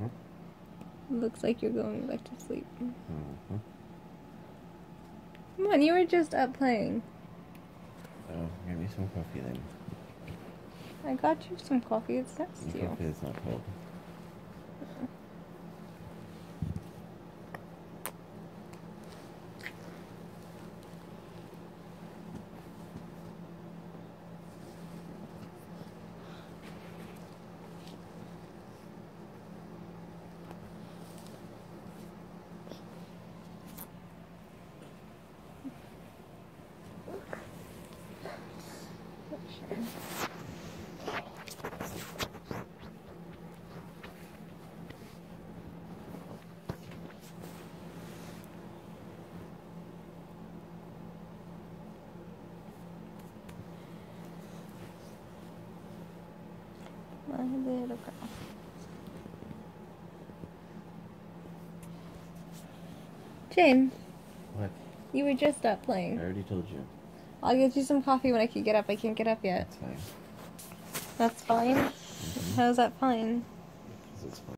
Mm-hmm. Looks like you're going back to sleep. Mm-hmm. Come on, you were just up playing. Oh, get me some coffee then. I got you some coffee. It's next to you. coffee that's not cold. My little girl. James, What? you were just up playing. I already told you. I'll get you some coffee when I can get up. I can't get up yet. That's fine. That's fine. Mm-hmm. How's that fine? Because it's fine.